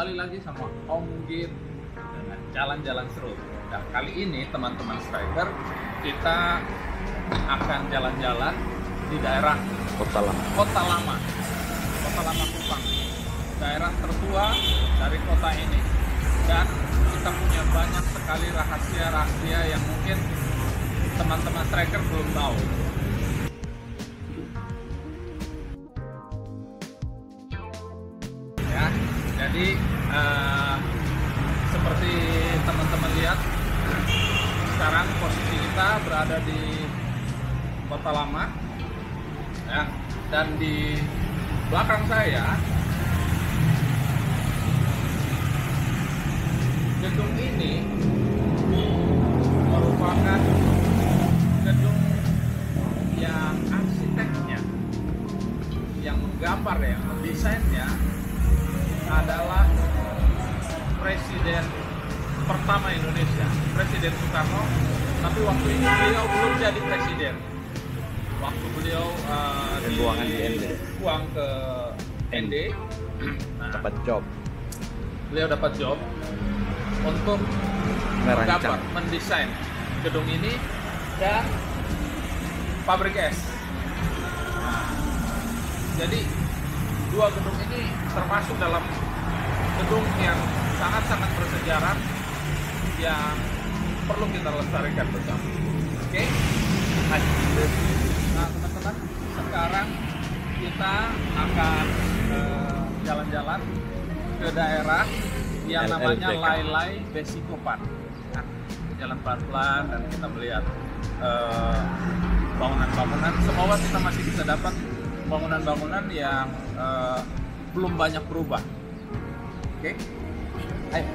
kembali lagi sama Om Git dengan jalan-jalan seru. Nah, kali ini teman-teman striker kita akan jalan-jalan di daerah Kota Lama. Kota Lama, Kota Lama Kupang, daerah tertua dari kota ini. Dan kita punya banyak sekali rahasia-rahasia yang mungkin teman-teman striker belum tahu. Ya, jadi eh, seperti teman-teman lihat, sekarang posisi kita berada di Kota Lama, ya, dan di belakang saya job. beliau dapat job untuk Merancang. mendesain gedung ini dan pabrik es. Jadi dua gedung ini termasuk dalam gedung yang sangat-sangat bersejarah yang perlu kita lestarikan bersama. Oke? Lanjut. Nah, teman-teman, sekarang kita akan eh, jalan-jalan ke daerah yang namanya. Lailai Besikopan. Nah, jalan pelan-pelan dan kita melihat eh, bangunan-bangunan. Semoga kita masih bisa dapat bangunan-bangunan yang eh, belum banyak berubah. Oke? Ayo.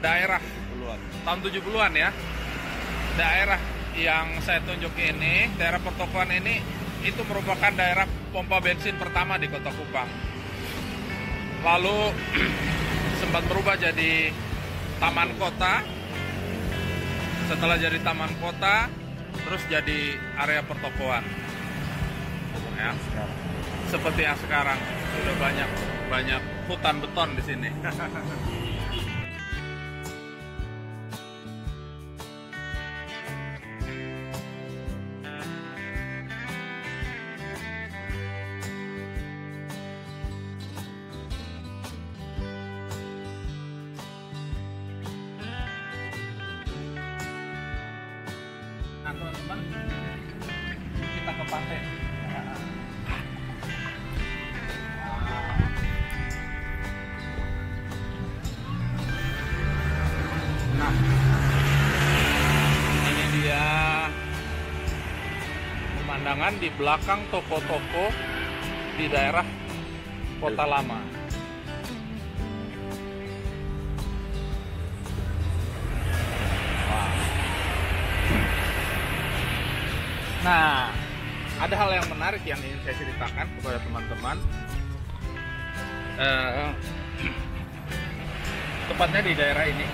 Daerah tahun 70-an ya, daerah yang saya tunjuk ini, daerah pertokohan ini, itu merupakan daerah pompa bensin pertama di kota Kupang. Lalu sempat berubah jadi taman kota. Setelah jadi taman kota, terus jadi area pertokohan. Ya, seperti yang sekarang sudah banyak banyak hutan beton di sini. pemandangan di belakang toko-toko di daerah Kota Lama. Nah, ada hal yang menarik yang ingin saya ceritakan kepada teman-teman. Eh, tepatnya di daerah ini.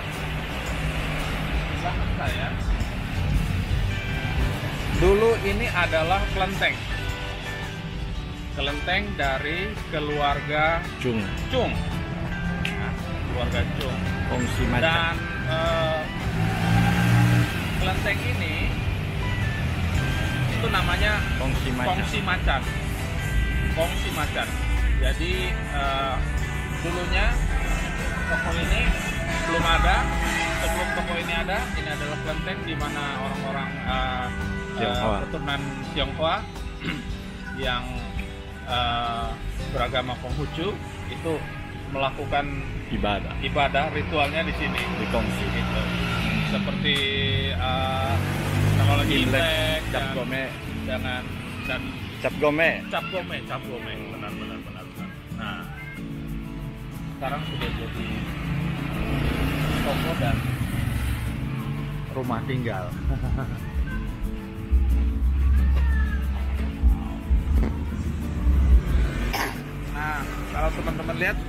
Di belakang saya. Dulu ini adalah kelenteng. Kelenteng dari keluarga Cung. Cung. Nah, keluarga Cung. Kongsi Dan macan. eh, kelenteng ini itu namanya Kongsi macan. kongsi macan. Kongsi macan. Jadi eh, dulunya toko ini belum ada. Sebelum toko ini ada, ini adalah kelenteng di mana orang-orang eh, Tionghoa. eh, keturunan Tionghoa yang eh, beragama Konghucu itu melakukan Ibadah. ibadah ritualnya di sini. Di Kongsi. Gitu. seperti uh, teknologi Imlek, Imlek Cap dan- Gome. dengan dan Cap Gome. cap gome cap gome benar benar benar benar nah sekarang sudah jadi toko dan Rumah tinggal. teman-teman lihat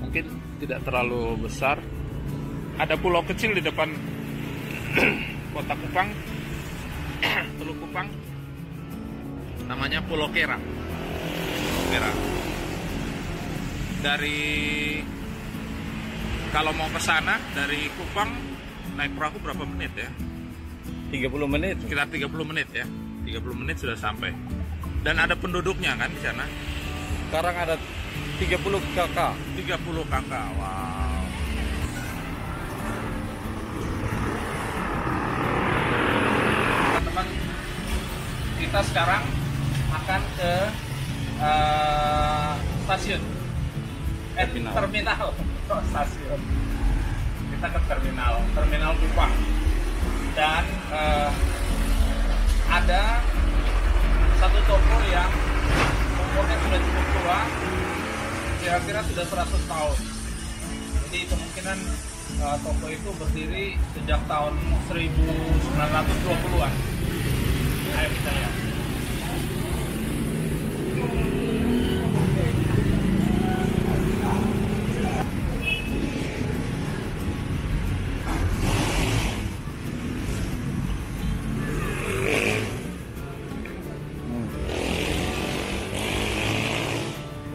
mungkin tidak terlalu besar. Ada pulau kecil di depan kota Kupang, Teluk Kupang. Namanya Pulau Kera. Pulau Kera. Dari kalau mau ke sana dari Kupang naik perahu berapa menit ya? 30 menit. Sekitar 30 menit ya. 30 menit sudah sampai. Dan ada penduduknya kan di sana. Sekarang ada 30 kakak. 30 kakak. Wow. Teman-teman, kita sekarang akan ke eh, stasiun. Eh, Terminal. terminal. Oh, stasiun. Kita ke terminal, terminal Kupang. Dan eh, ada satu toko yang umurnya sudah cukup tua, kira-kira sudah 100 tahun. Jadi kemungkinan uh, toko itu berdiri sejak tahun 1920-an. Ayo kita lihat.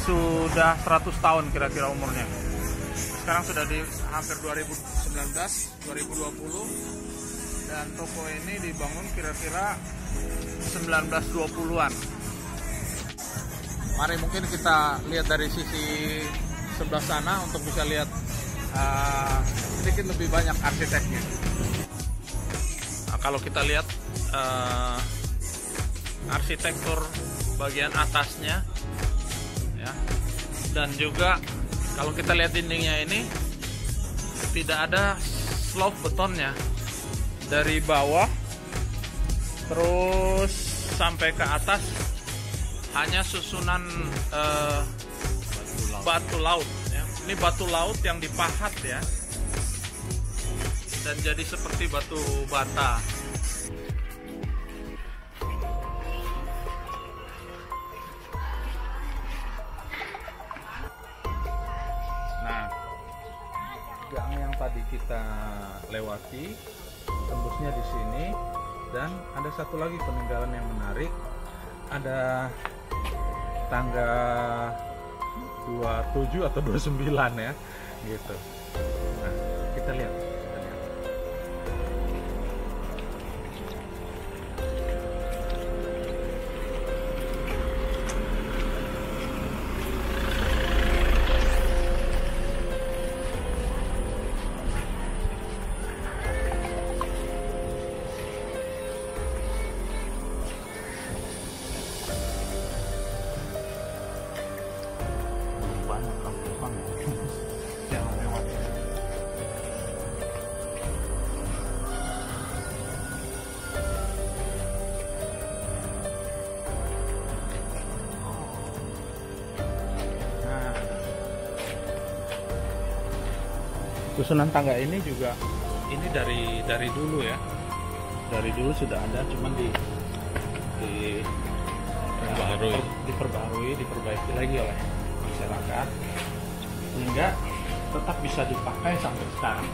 sudah 100 tahun kira-kira umurnya. Sekarang sudah di hampir 2019, 2020 dan toko ini dibangun kira-kira 1920-an. Mari mungkin kita lihat dari sisi sebelah sana untuk bisa lihat uh, sedikit lebih banyak arsiteknya. Nah, kalau kita lihat uh, arsitektur bagian atasnya, ya, dan juga kalau kita lihat dindingnya ini tidak ada slope betonnya dari bawah terus sampai ke atas hanya susunan eh, batu laut. ya. Ini batu laut yang dipahat ya, dan jadi seperti batu bata. Tadi kita lewati tembusnya di sini dan ada satu lagi peninggalan yang menarik. Ada tangga 27 atau 29 ya gitu. Nah kita lihat Banyak yang lewat Nah, susunan tangga ini juga ini dari dari dulu ya. Dari dulu sudah ada, cuman di di Diperbarui. diperbarui, diperbaiki lagi oleh masyarakat sehingga tetap bisa dipakai sampai sekarang.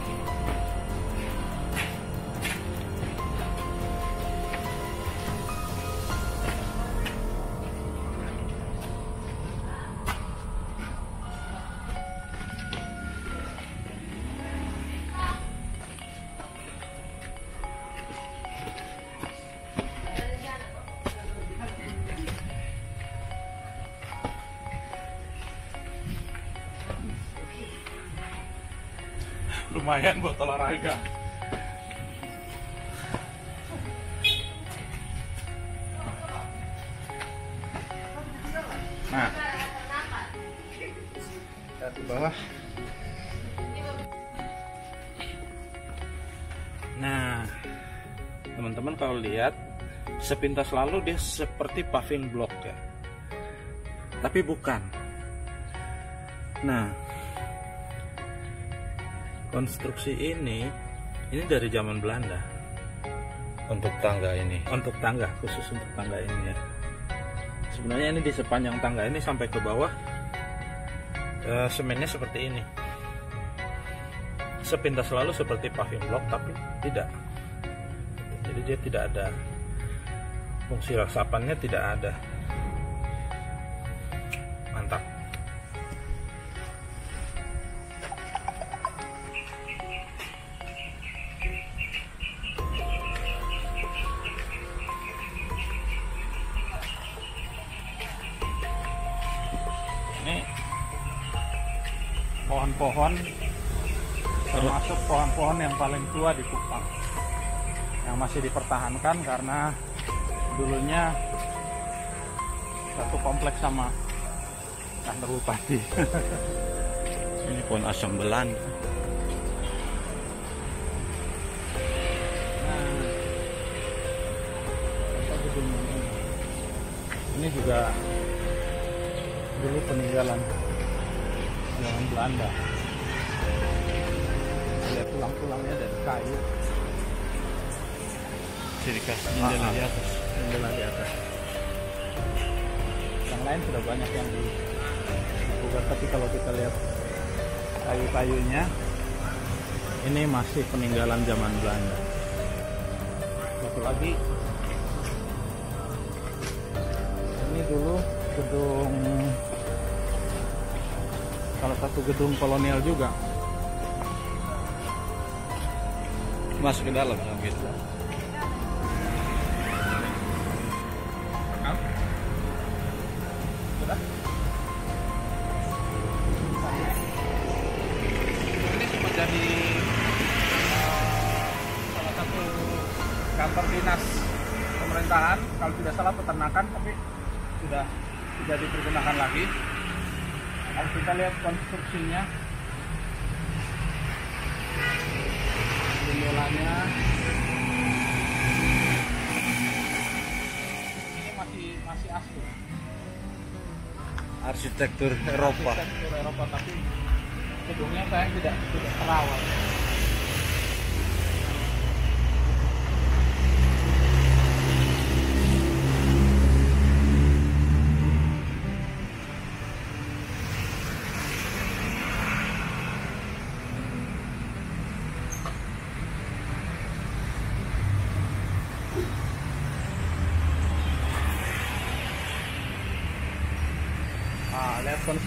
Lumayan buat olahraga. Nah, di bawah. Nah, teman-teman kalau lihat sepintas lalu dia seperti paving block ya, tapi bukan. Nah, konstruksi ini ini dari zaman Belanda Untuk tangga ini. untuk tangga khusus untuk tangga ini ya. Sebenarnya ini di sepanjang tangga ini sampai ke bawah eh, semennya seperti ini. Sepintas lalu seperti paving block tapi tidak. Jadi dia tidak ada fungsi resapannya tidak ada. Pohon-pohon termasuk pohon-pohon yang paling tua di Kupang. Yang masih dipertahankan karena dulunya satu kompleks sama kantor bupati. Ini pohon asam gedung ini? Ini juga dulu peninggalan zaman Belanda. Lihat tulang-tulangnya dari kayu, Jadi kasih jendela jendela di atas. jendela di atas. Yang lain sudah banyak yang di dibuka, tapi kalau kita lihat kayu-kayunya, ini masih peninggalan zaman Belanda. Satu lagi, ini dulu gedung salah satu gedung kolonial juga. Masuk ke dalam sama konstruksinya, jendelanya, ini masih masih asli. Arsitektur Eropa. Arsitektur Eropa tapi gedungnya saya tidak tidak terawat.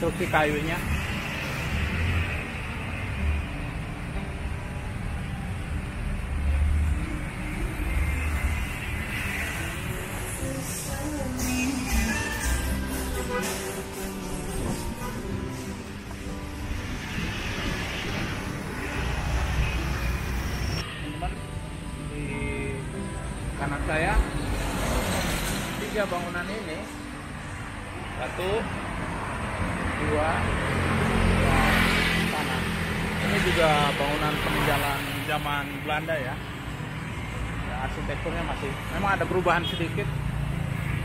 Ah, lihat konstruksi kayunya. Teman-teman, Ya, arsitekturnya masih memang ada perubahan sedikit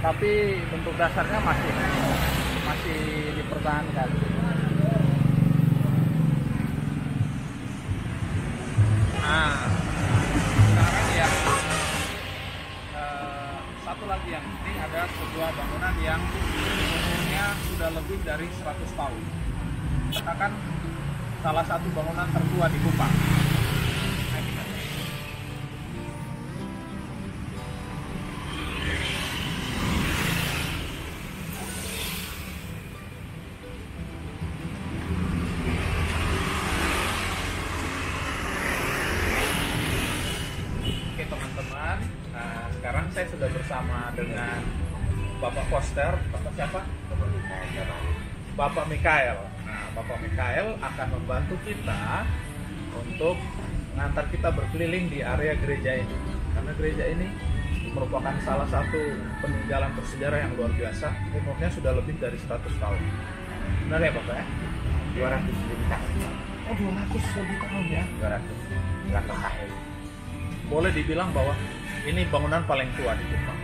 tapi bentuk dasarnya masih masih dipertahankan. Nah sekarang ya eh, satu lagi yang penting ada sebuah bangunan yang umurnya sudah lebih dari 100 tahun. Katakan salah satu bangunan tertua di Kupang membantu kita untuk mengantar kita berkeliling di area gereja ini. Karena gereja ini merupakan salah satu peninggalan bersejarah yang luar biasa. Umurnya sudah lebih dari 100 tahun. Benar ya Bapak ya? 200 lebih tahun. Oh 200 lebih tahun ya. 200 berapa tahun? Boleh dibilang bahwa ini bangunan paling tua di Jepang.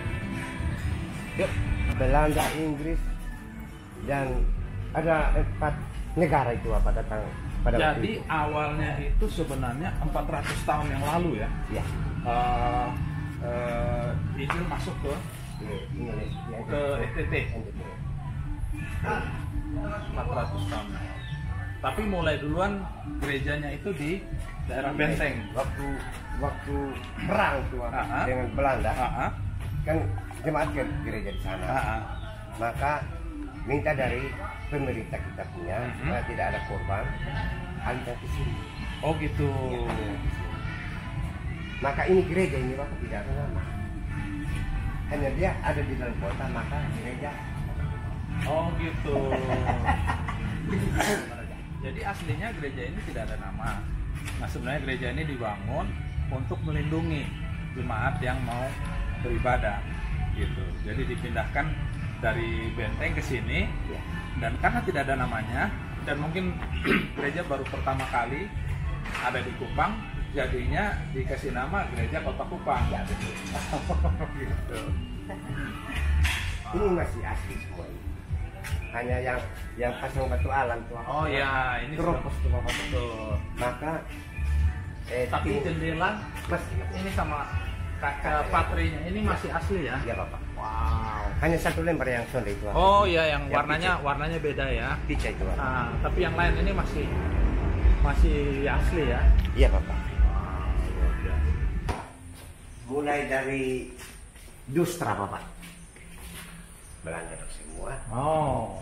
Yuk, Belanda, Inggris, dan ada empat negara itu apa datang pada waktu Jadi itu. awalnya itu sebenarnya 400 tahun yang lalu ya. Ya, eh eh, Injil masuk ke ini Indonesia. ke NTT NTT. 400 tahun. Tapi mulai duluan gerejanya itu di daerah Benteng. Waktu waktu perang tuh Ah, ah. dengan Belanda, Ah, ah, kan jemaat ke gereja di sana. ah, ah. Maka minta dari pemerintah kita punya Mhm. supaya tidak ada korban, alihkan ke sini. Oh gitu. Maka ini gereja ini Bapak tidak ada nama. Hanya dia ada di dalam kota, maka gereja Oh gitu. Jadi aslinya gereja ini tidak ada nama. Nah sebenarnya gereja ini dibangun untuk melindungi jemaat yang mau beribadah gitu. Jadi dipindahkan dari benteng ke sini ya. dan karena tidak ada namanya dan mungkin gereja baru pertama kali ada di Kupang jadinya dikasih nama gereja Kota Kupang Ya, betul. gitu. Ini masih asli semua ini. Hanya yang yang pasang batu alam tuh. Oh ya, ini Keropos tuh betul. Maka eh, Tapi jendela ini sama kaca patrinya ini masih asli ya? ya Bapak. Wow. Hanya satu lembar yang sonde itu. Oh ya, yang Yang warnanya warnanya beda ya. Pica itu. Nah, tapi yang lain ini masih masih asli ya. Iya Bapak. Mulai dari Dustra Bapak. Belanda semua. Oh,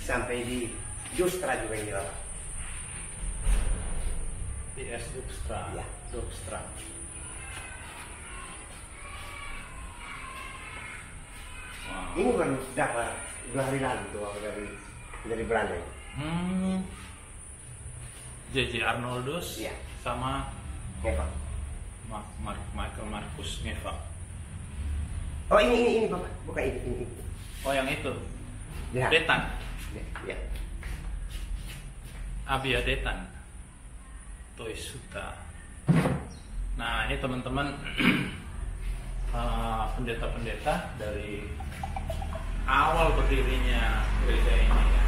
Sampai di Dustra juga ini Bapak. PS Duxtra. Ya. Duxtra. Ini baru dapat dua hari lalu tuh Bapak, dari dari Belanda. Hmm. JJ Arnoldus Iya. sama Ya Pak. Ma- Mar- Michael Marcus Ngeva. Oh ini ini ini Bapak, bukan ini ini. ini. Oh yang itu. Ya. Detan. Ya, ya. Abia Detan. Toisuta. Nah ini teman-teman eh, pendeta-pendeta dari awal berdirinya gereja ini. ya.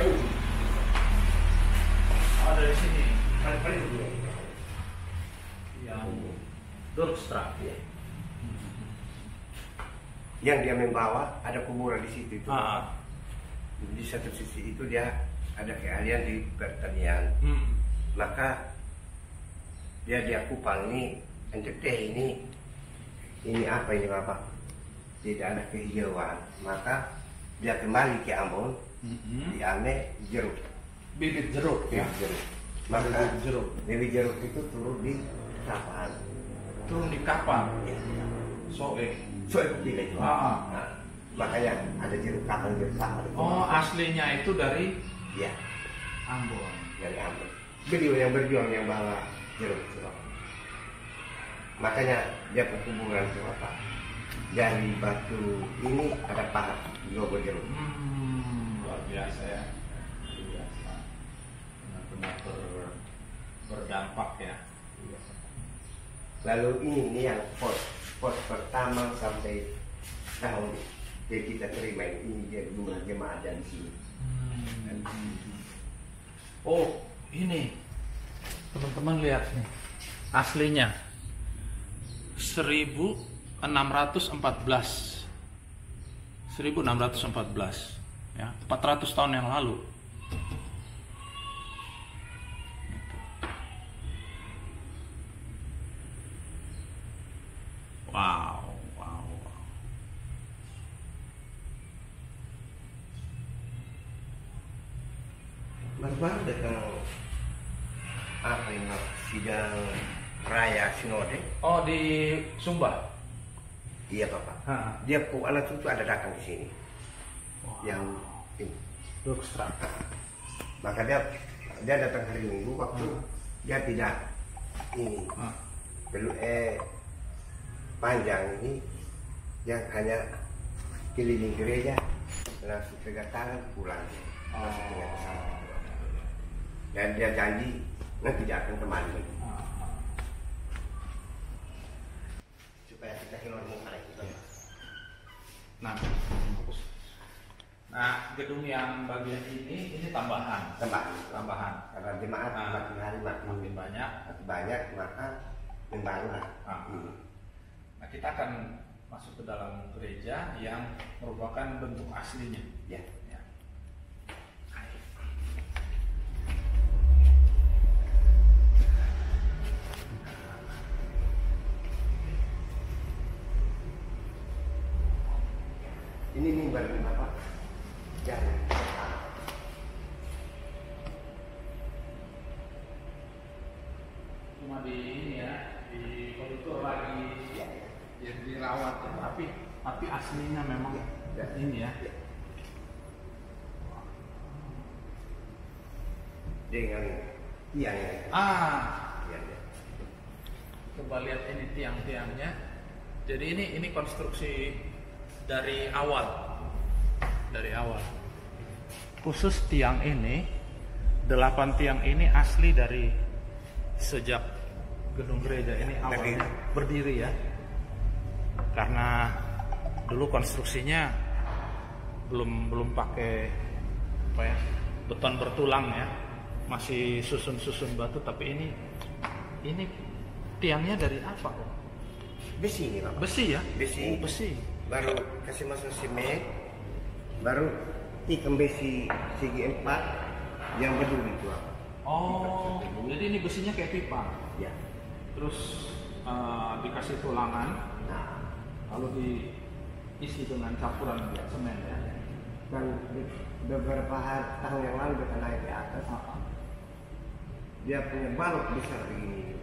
Oh. Oh dari sini. Paling paling dulu. Yang Durkstra. Ya. Yang dia membawa ada kuburan di situ itu. Ah. Di satu sisi itu dia ada keahlian di pertanian. Hmm. Maka dia dia kupang ini NTT ini ini apa ini bapak? Tidak ada kehijauan. Maka dia kembali ke Ambon, Mhm. diambil jeruk. Bibit jeruk ya. Bibit jeruk. Maka Bibit jeruk. bibit jeruk itu turun di kapal. Turun di kapal. Ya. Soe. So itu itu. Ah. Nah, makanya ada jeruk kapal jeruk kapal. Oh aslinya itu dari Ya, Ambon. dari Ambon. Beliau yang berjuang yang bawa jeruk itu. Pak. Makanya dia perkuburan itu apa? Dari batu ini ada pahat logo jeruk. Hmm, luar biasa ya. Luar biasa. Benar-benar ber- berdampak ya. Lalu ini ini yang pos pos pertama sampai tahun yang kita terima ini, dia jumlah jemaat ada di sini. Oh, ini teman-teman lihat nih aslinya 1614 1614 ya 400 tahun yang lalu wow wow datang apa Pak? sidang raya sinode. oh di Sumba Iya Bapak. Hah. Dia anak itu ada datang di sini. Wow. Yang ini. Dukstra Maka dia dia datang hari Minggu waktu dia tidak ini Ah. perlu eh panjang ini yang hanya keliling gereja langsung pegang tangan pulang langsung pegang tangan. dan dia janji nanti tidak akan kembali lagi supaya kita keluar muka lagi Nah, nah gedung yang bagian ini ini tambahan, tambah tambahan. karena jemaat Ah. makin hari makin Makin banyak. makin banyak maka membangunlah Ah. Hmm. Nah, kita akan masuk ke dalam gereja yang merupakan bentuk aslinya. ya Ya. ini mimbar bapak jangan Cuma di ini ya, di koridor lagi ya yang dirawat ya. Tapi tapi aslinya memang Ya. ini ya. dengan tiang ya Ah, ya, ya. coba lihat ini tiang-tiangnya. Jadi ini ini konstruksi dari awal. Dari awal. Khusus tiang ini, delapan tiang ini asli dari sejak gedung gereja ini awalnya berdiri ya. Karena dulu konstruksinya belum belum pakai apa ya beton bertulang ya masih susun-susun batu tapi ini ini tiangnya dari apa besi ini besi ya Besi. oh, besi baru kasih masuk semen baru tikam besi segi empat yang berduri itu apa oh jadi ini besinya kayak pipa? Ya. Terus eh, dikasih tulangan nah. lalu diisi dengan campuran semen ya? Dan be- beberapa hari, tahun yang lalu kita naik di atas. Dia punya balok besar begini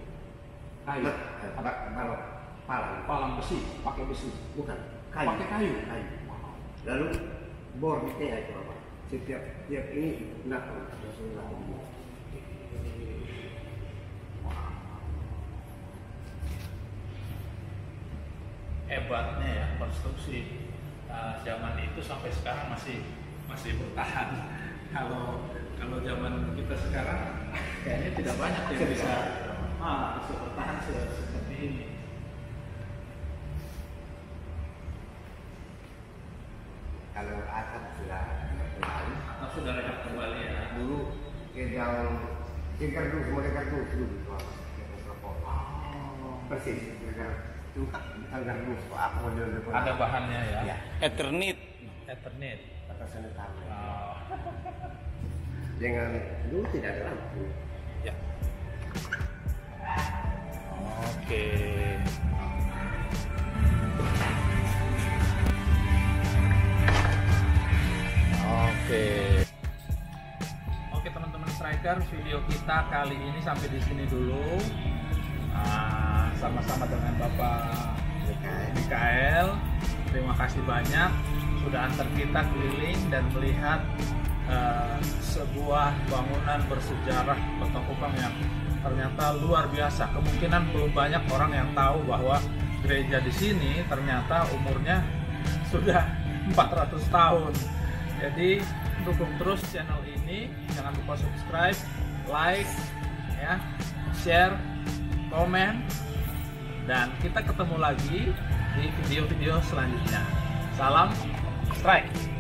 Ba- eh, ba- balok. Palang palang besi pakai besi? Bukan kayu. Pakai kayu? Kayu. Lalu bor di tengah itu apa setiap tiap ini langsung belakang hebatnya ya konstruksi. Uh, zaman itu sampai sekarang masih masih bertahan. Kalau kalau zaman kita sekarang kayaknya tidak banyak yang bisa ah, bisa bertahan se- seperti ini. Kalau atap sudah kembali Atau sudah rehat kembali ya. dulu ke dalam ke kardus mulai kardus dulu telepon. persis itu kardus depan Ada bahannya ya. ya Eternit. Ethernet. atasan utama Oh, dengan dulu tidak ada lampu ya. Oke. Oke. Oke teman-teman striker, video kita kali ini sampai di sini dulu. Ah, Sama-sama dengan Bapak Mikael. Terima kasih banyak sudah antar kita keliling dan melihat eh, sebuah bangunan bersejarah Kota Kupang yang ternyata luar biasa. Kemungkinan belum banyak orang yang tahu bahwa gereja di sini ternyata umurnya sudah 400 tahun. Jadi dukung terus channel ini, jangan lupa subscribe, like, ya, share, komen, dan kita ketemu lagi di video-video selanjutnya. Salam strike.